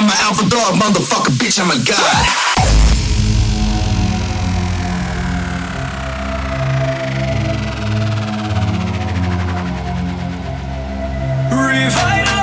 I'm an alpha dog, motherfucker, bitch, I'm a god. Revitalize,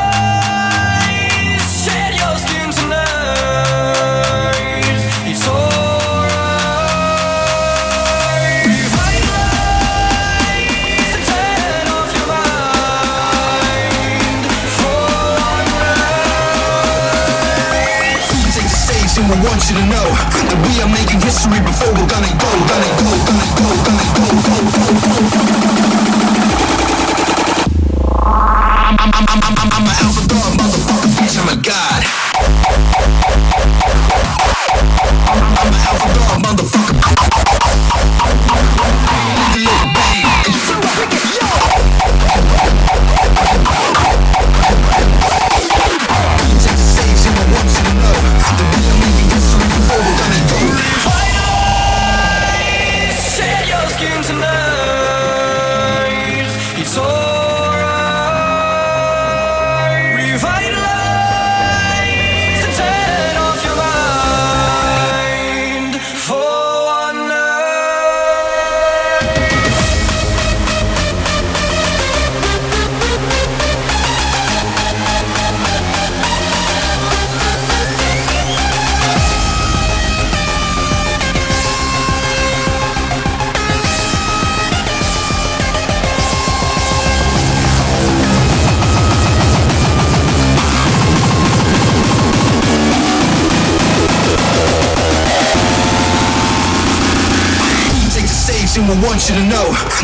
history before we're gonna go, gonna go, gonna go, gonna go, go, go, go, go. I'm, I'm, I'm, I'm, I'm, I'm an alpha dog, motherfucker, bitch, I'm a god.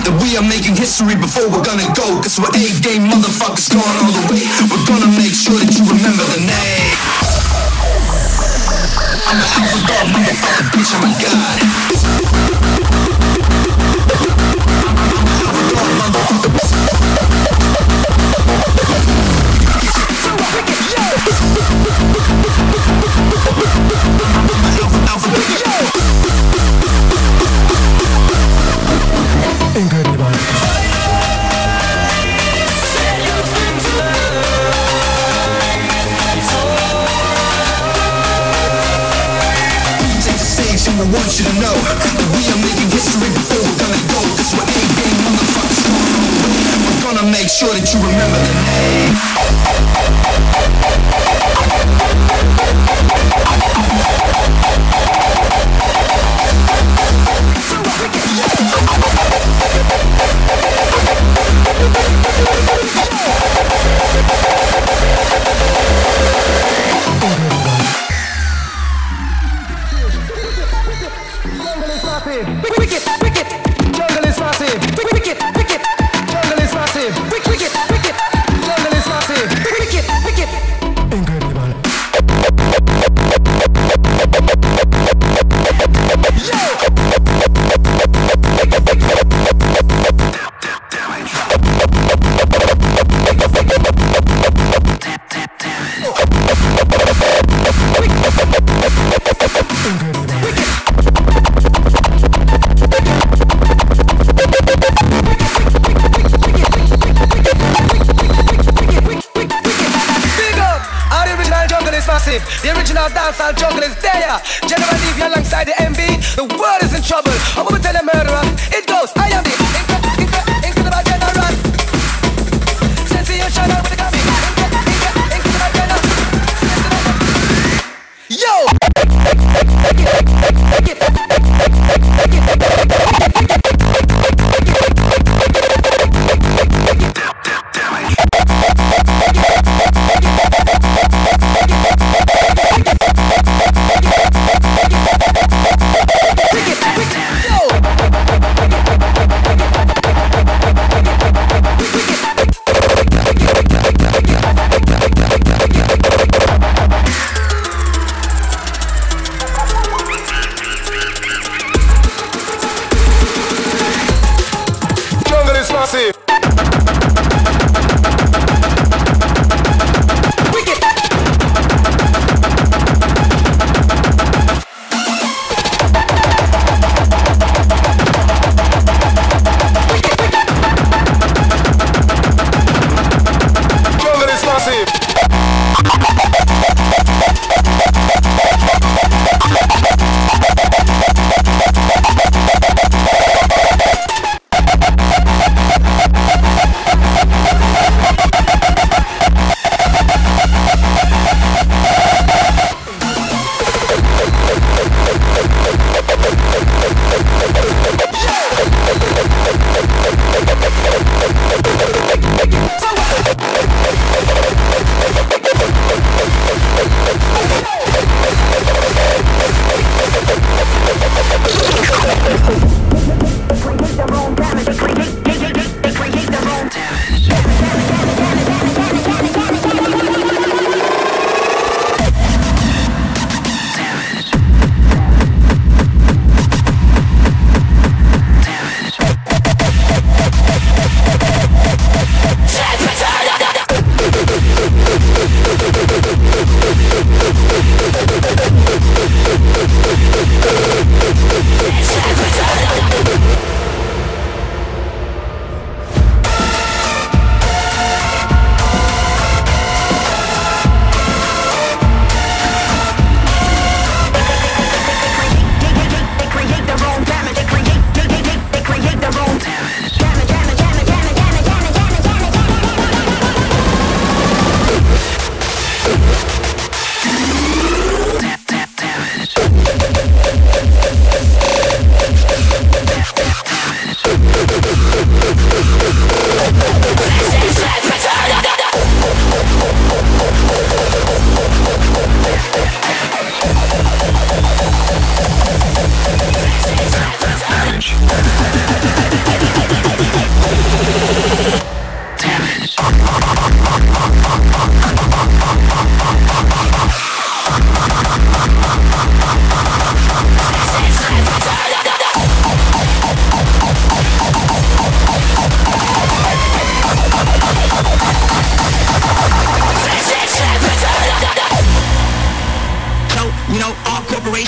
That we are making history before we're gonna go. Cause we're A-game motherfuckers going all the way. We're gonna make sure that you remember the name. I'm an alpha dog, motherfucker, bitch, I'm a god. I'm motherfucker. You know that we are making history before we're we're A-game motherfuckers. We're gonna make sure that you remember the name.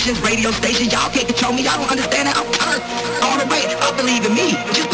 stations, radio stations, y'all can't control me, y'all don't understand that I'm cursed. All the way, I believe in me. Just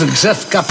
Rozgrzewka.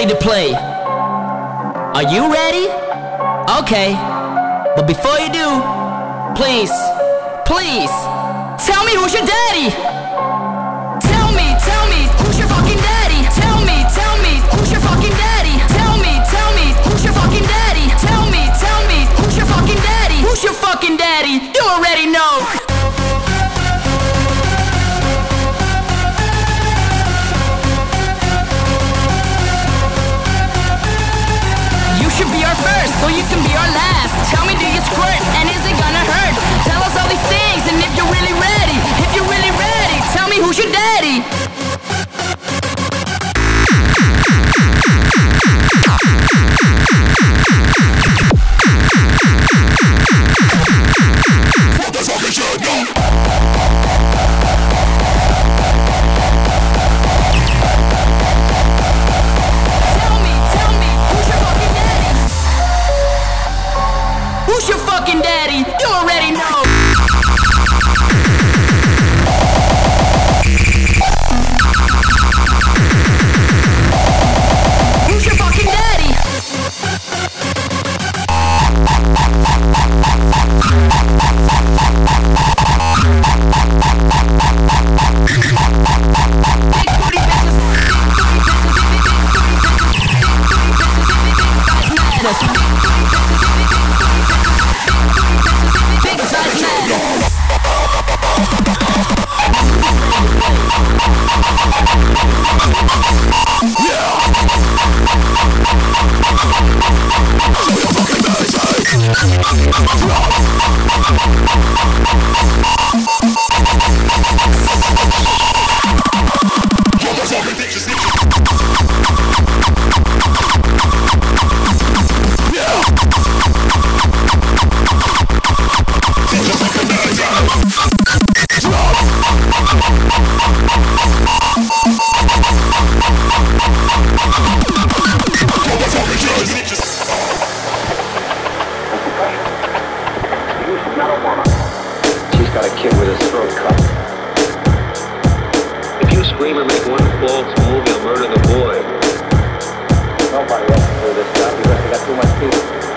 Ready to play? Are you ready? Okay. But before you do, please, please, tell me who's your daddy? Tell me, tell me, who's your fucking daddy? Tell me, tell me, who's your fucking daddy? Tell me, tell me, who's your fucking daddy? Tell me, tell me, who's your fucking daddy? Who's your fucking daddy? You already know. First, or you can be our last. Tell me, do you squirt, and is it gonna hurt? Tell us all these things, and if you're really ready, if you're really ready, tell me who's your daddy. Tell fucking daddy? You already know. If you scream and make one false move, you'll murder the boy. Nobody else can do this job because they got too much people.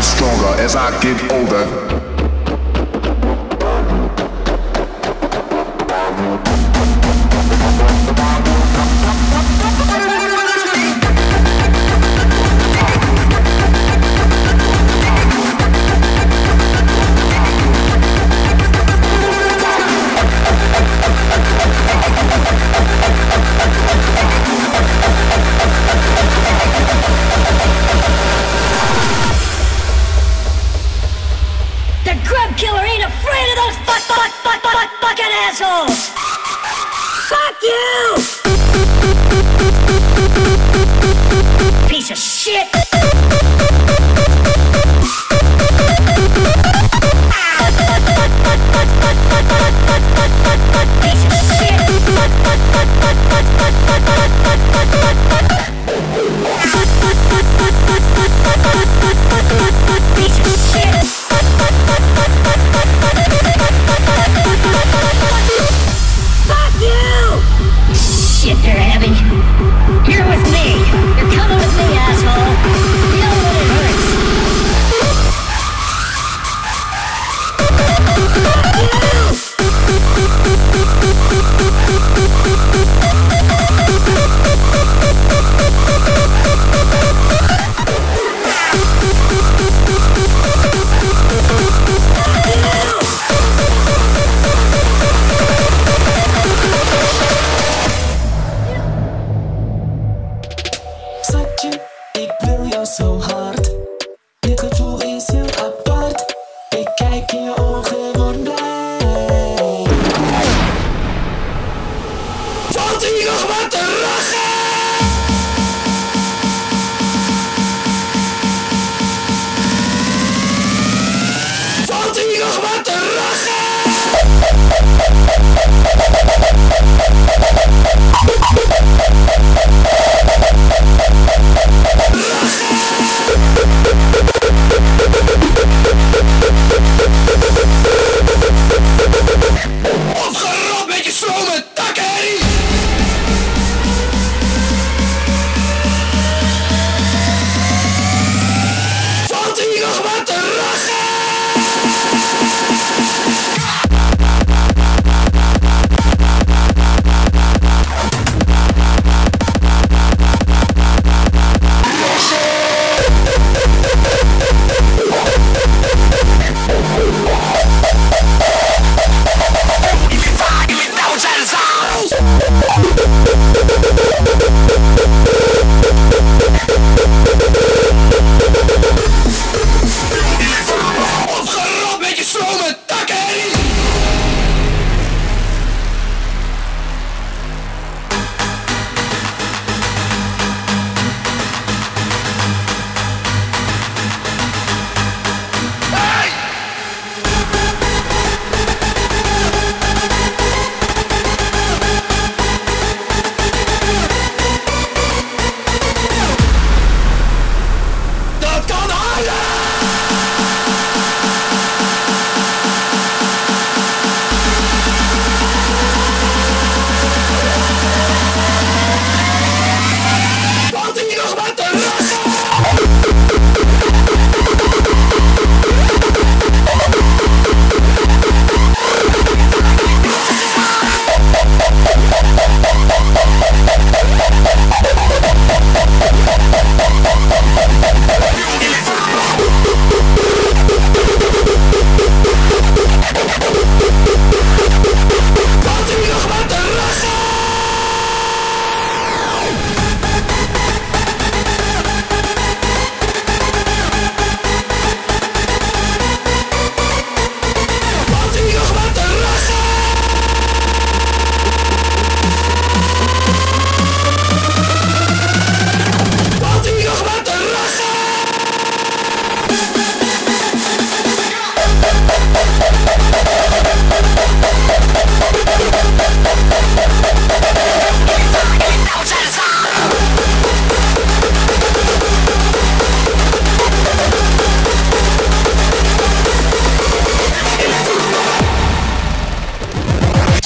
Get stronger as I get older.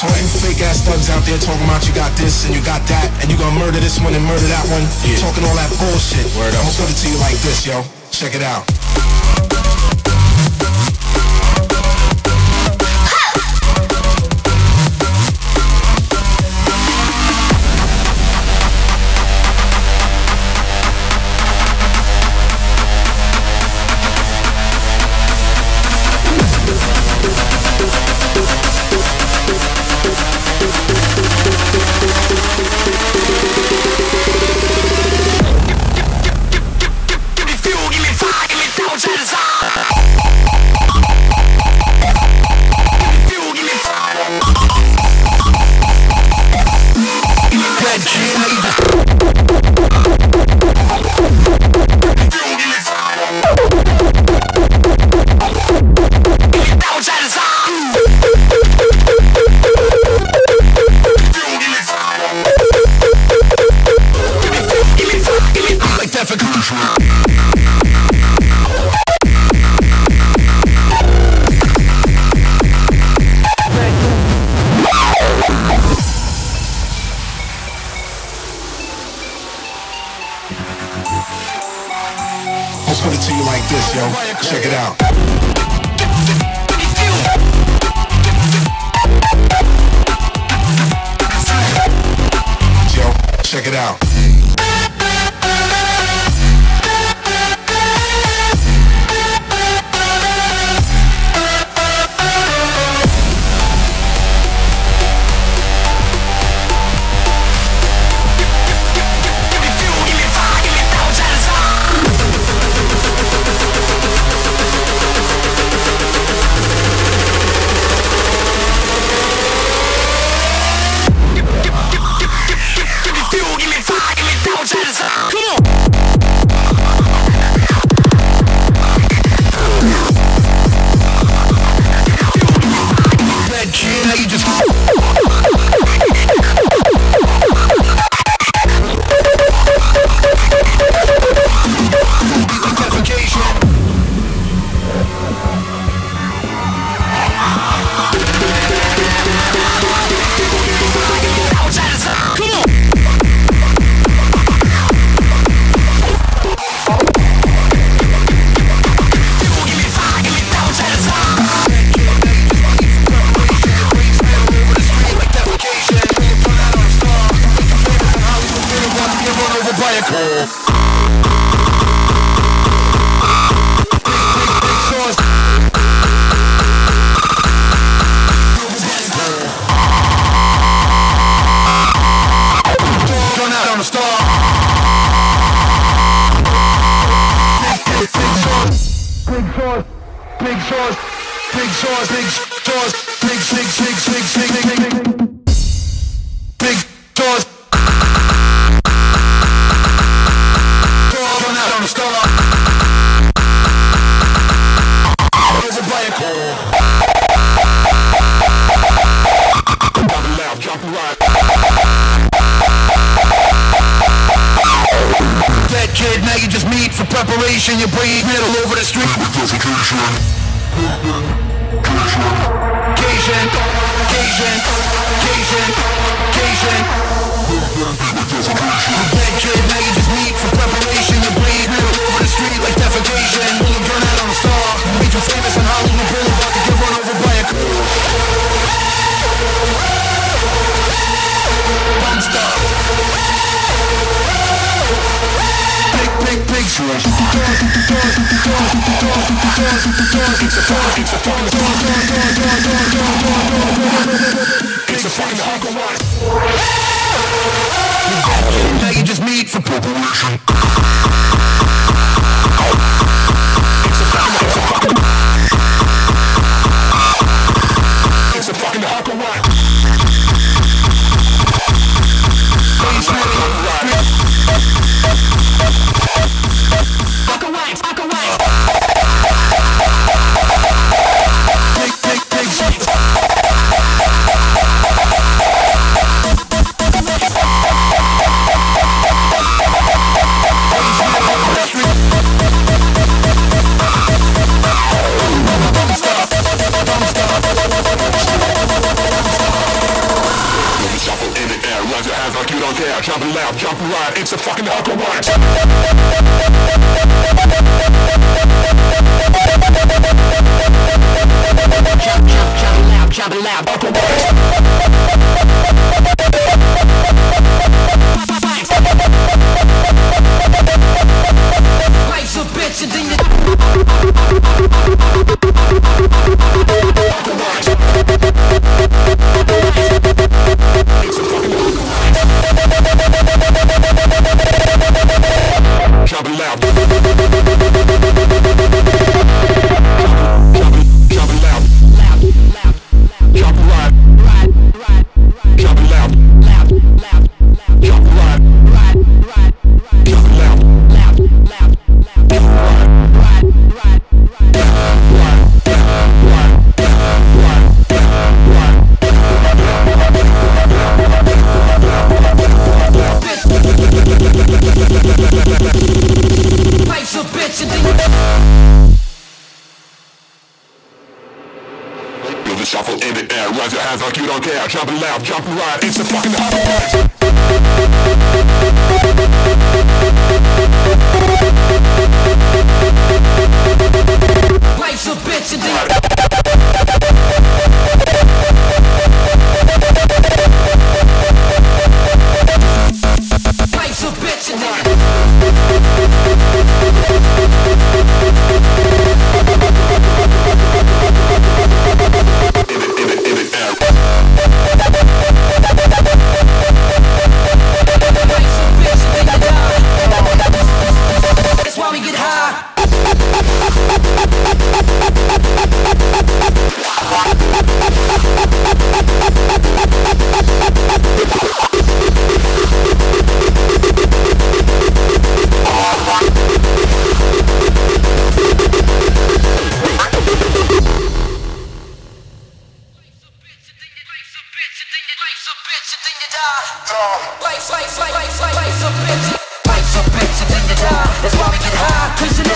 All you fake ass thugs out there talking about you got this and you got that And you gonna murder this one and murder that one yeah. Talking all that bullshit Word. I'm gonna put it to you like this, yo Check it out takes a fucking alcohol.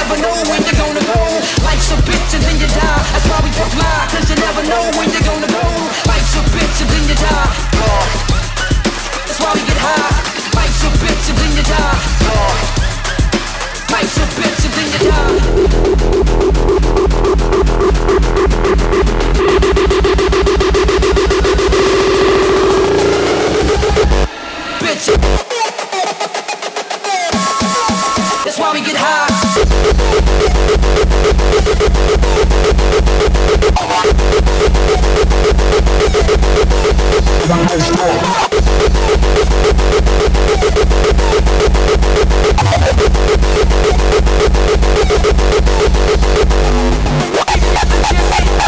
never know when you're gonna go. Life's a bitch and then you die. That's why we both lie Cause you never know when you're gonna go. Life's a bitch and then you die. That's why we get high. Life's a bitch and then you die. Life's a bitch and then you die. Bitch. That's why we get high. And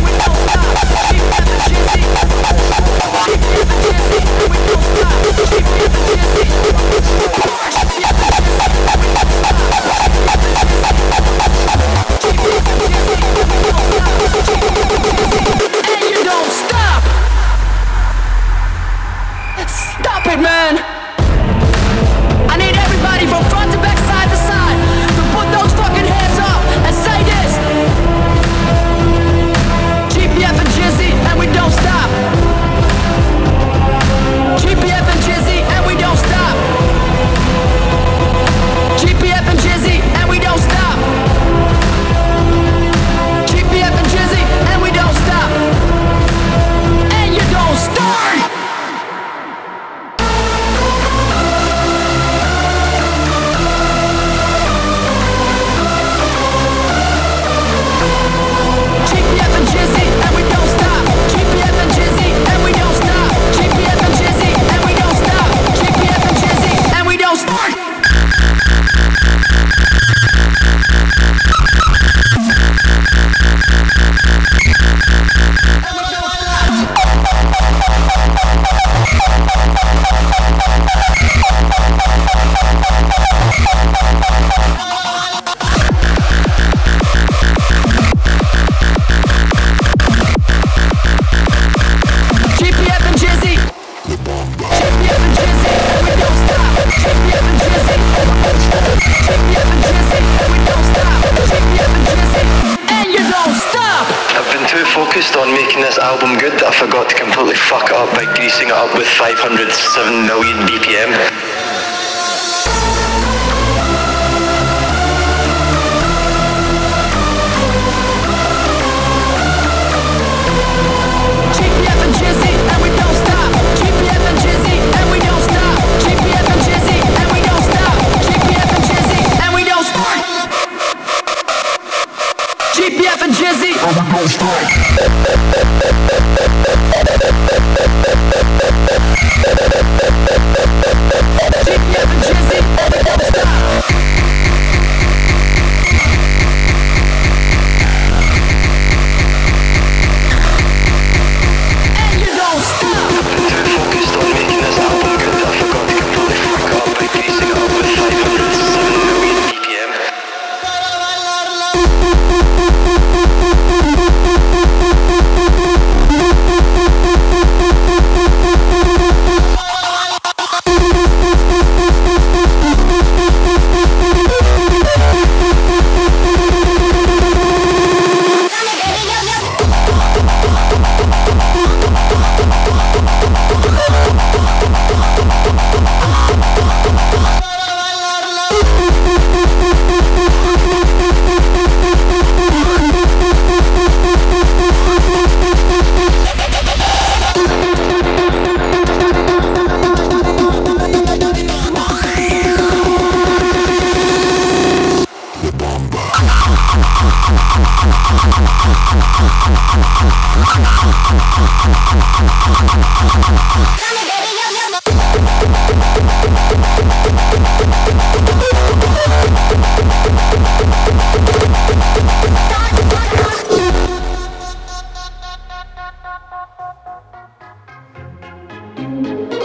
We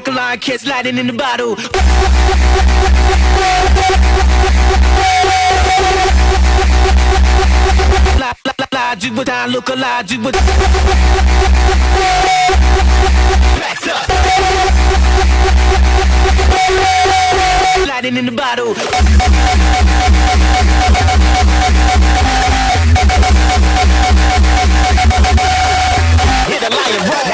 Roll like a lion, catch lightning in the bottle. Like, alive, you would I look alive, you would. Back up. Lighting in the bottle. Hit a lion roll.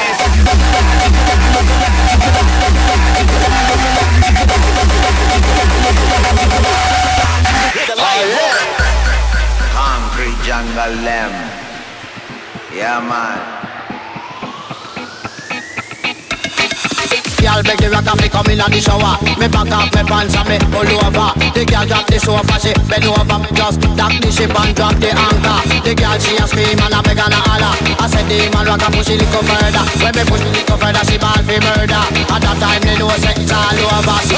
Concrete jungle them. Yeah, man. Girl beg the rock me come in on the shower Me back off me pants and me pull over The girl drop the sofa she bend over me Just dock the ship and drop the anchor The girl she a scream and a beg and a holler I said the man rock a push it little further When me push it little further she ball for murder At that time they know say it's all over so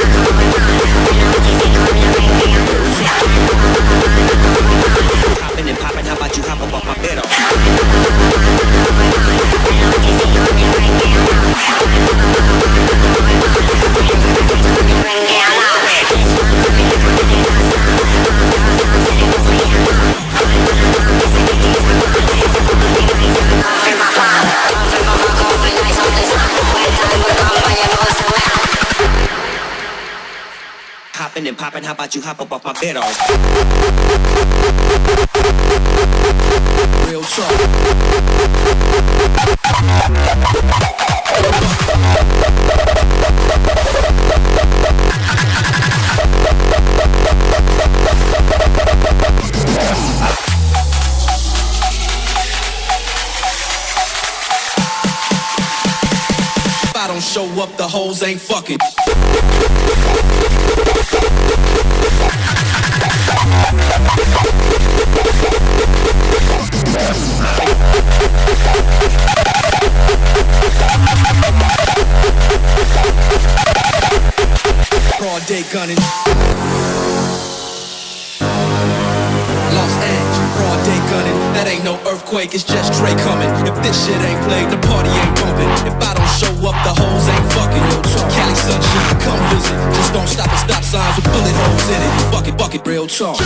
how about you hop up off my bed? Real. If I don't show up, the hoes ain't fucking. Earthquake, it's just Dre coming. If this shit ain't played, the party ain't bumping. If I don't show up, the hoes ain't fucking. Cali sunshine, come visit. Just don't stop at stop signs with bullet holes in it. Bucket, bucket, real talk.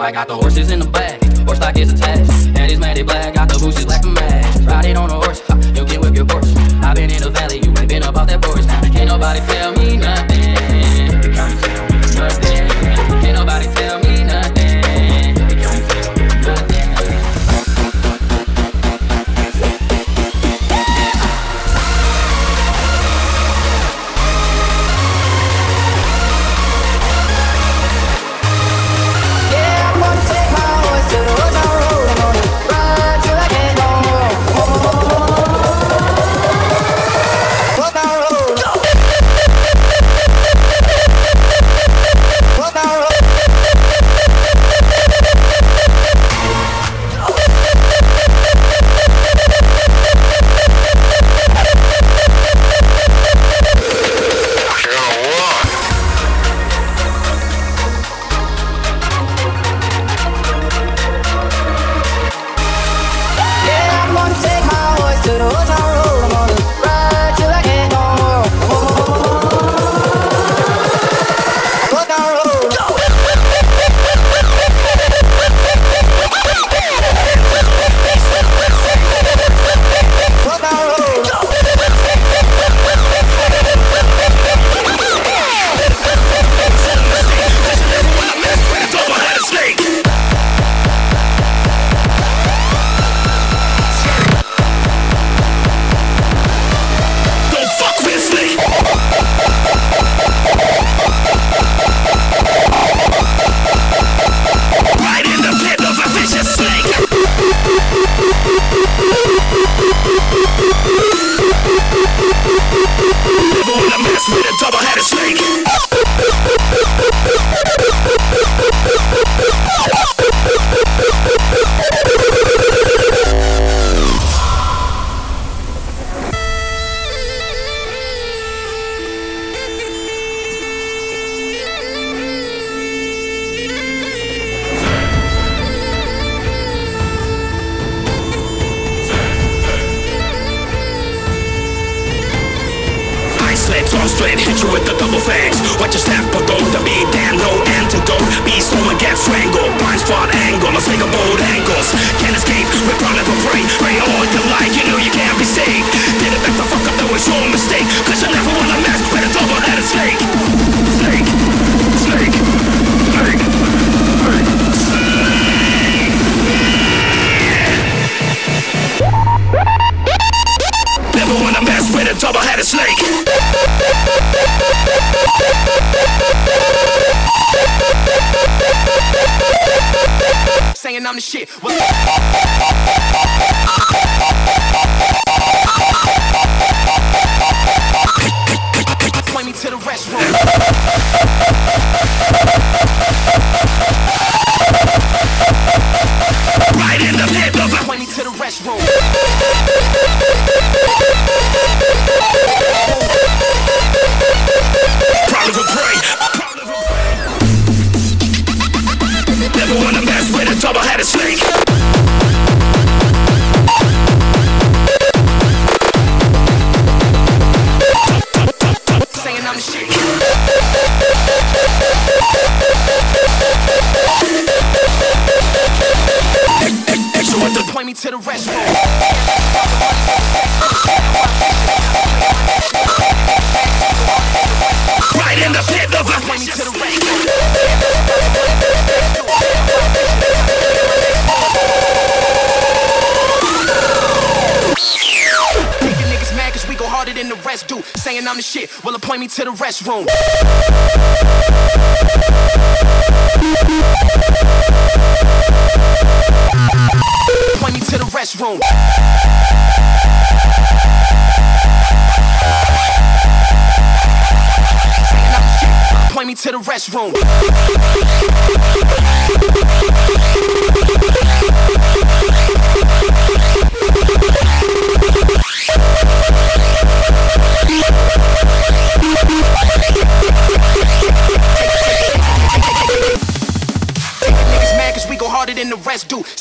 I got the horses in the back, horse stock is attached. and is matted black, got the boots black and match. Ride it on the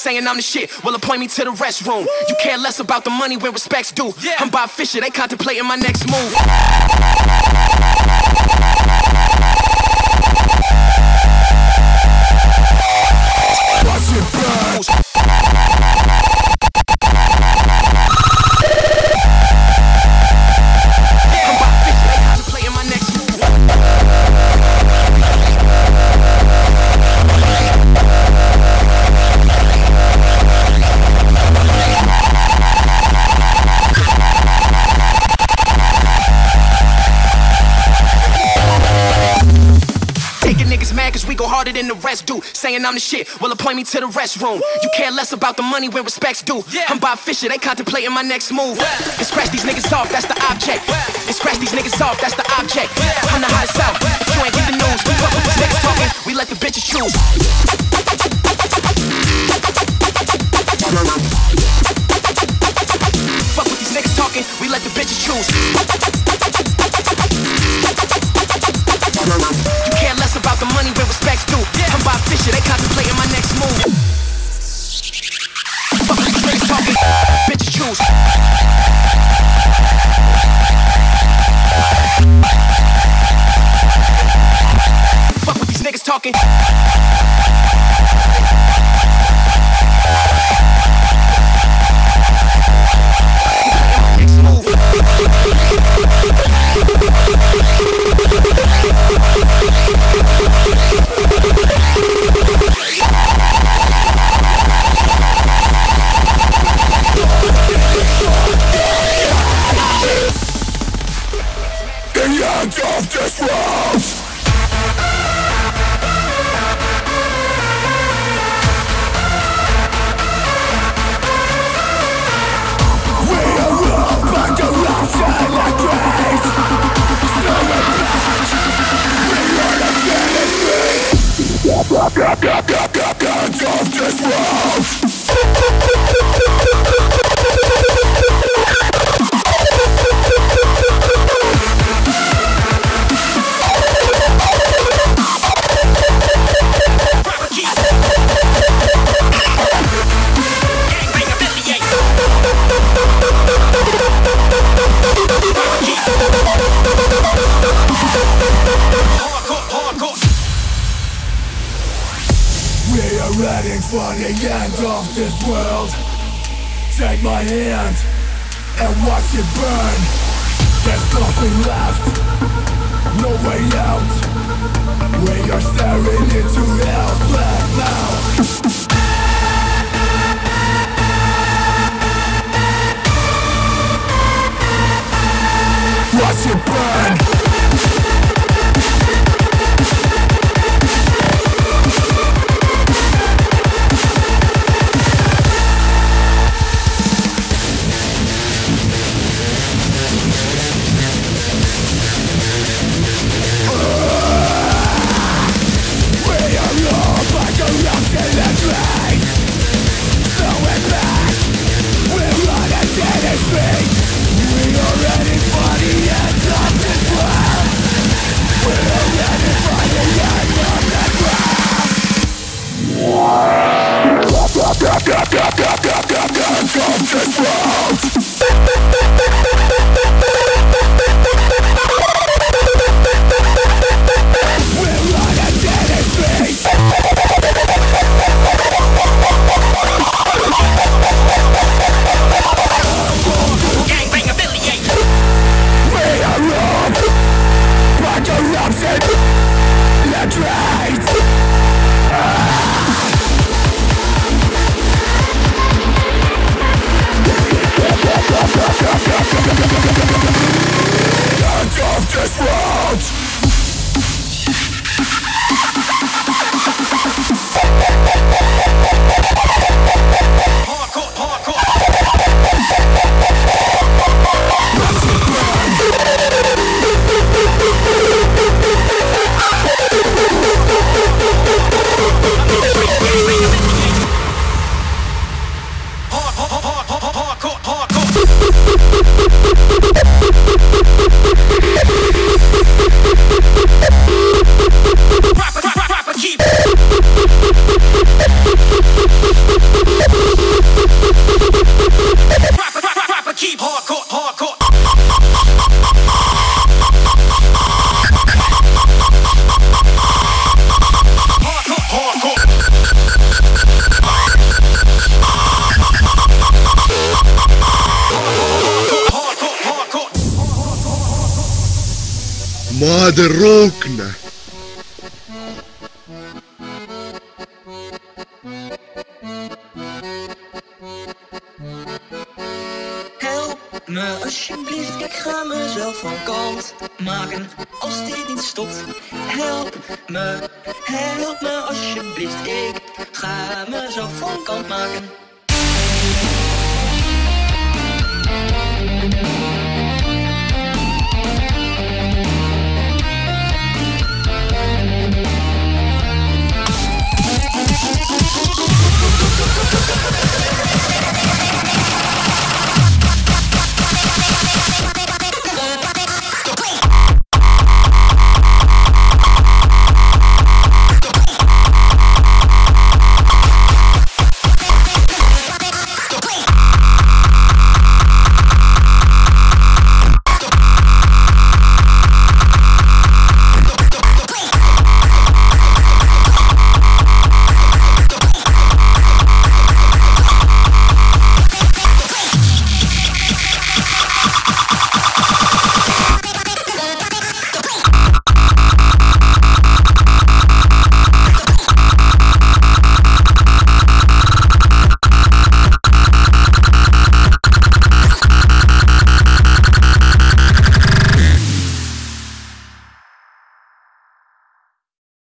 Saying I'm the shit, well appoint me to the restroom. You care less about the money when respects due. I'm Bob Fisher, they contemplating my next move. Watch it burn. Than the rest do. Saying I'm the shit, well appoint me to the restroom. You care less about the money when respects due. I'm Bob Fisher, they contemplating my next move. And scratch these niggas off, that's the object. And scratch these niggas off, that's the object. I'm the hottest out, you ain't get the news. We fuck with these niggas talking, we let the bitches choose. Fuck with these niggas talking, we let the bitches choose. You care less about the money when respects due. I'm Bob Fisher, they contemplating my next move. Fuck with these niggas talking, bitches choose. Fuck with these niggas talking. Next move.